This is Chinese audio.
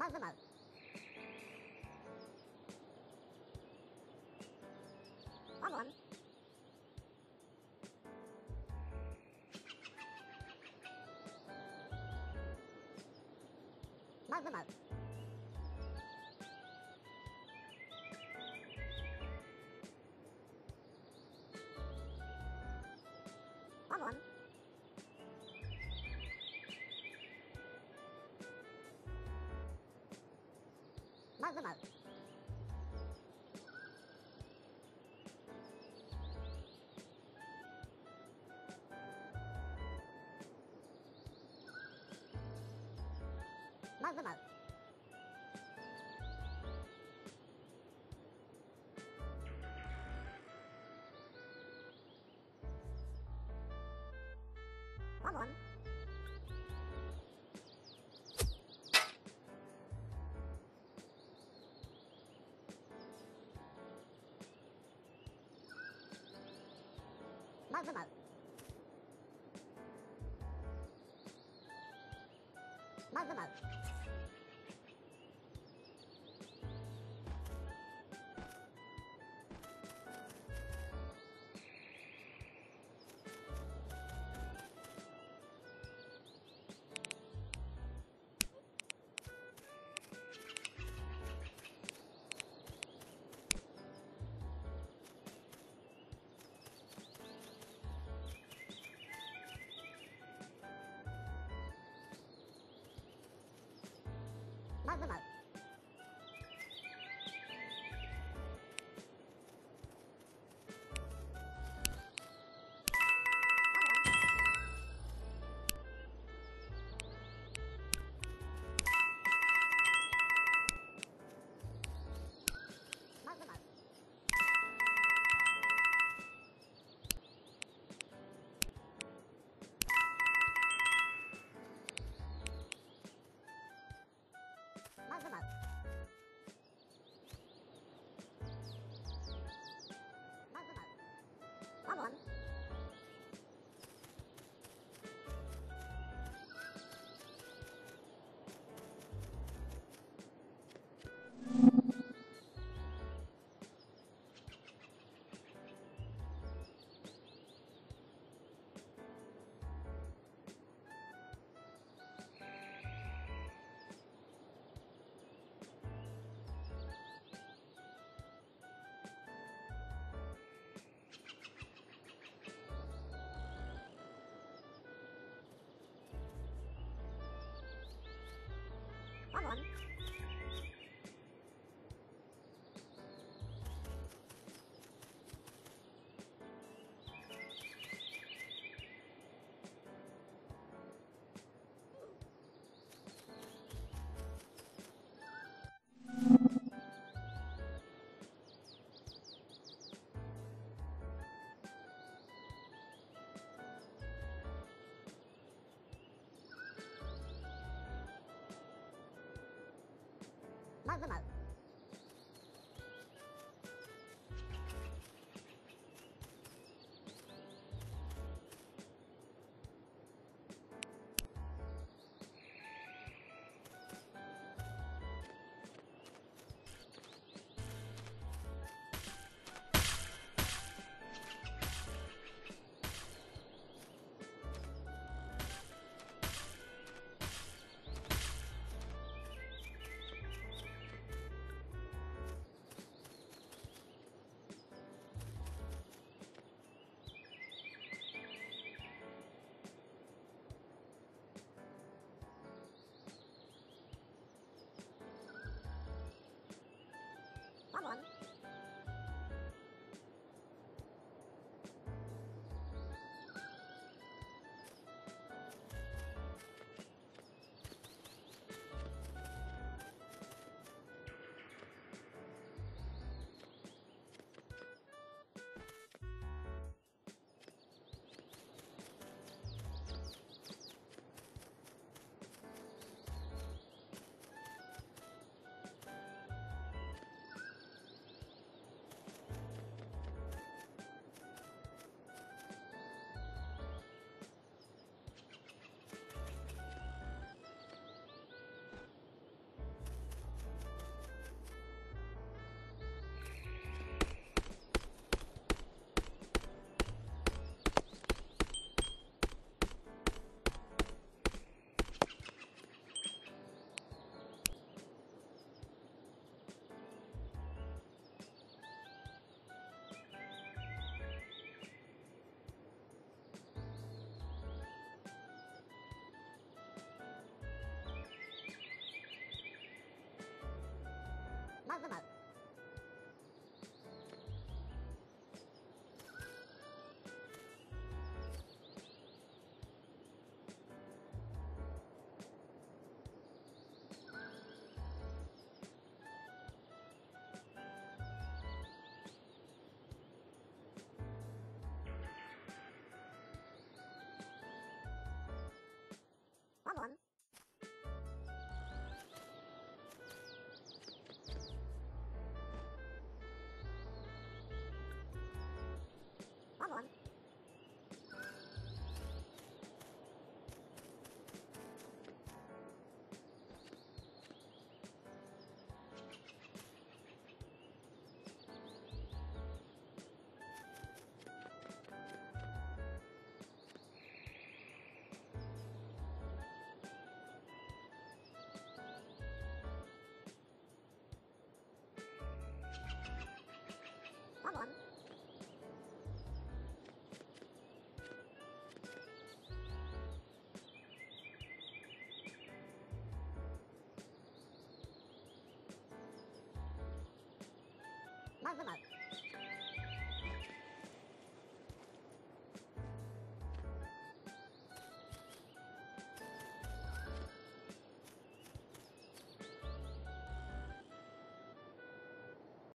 Bác rất mệt. Mau, mau. 放什么？放？那那么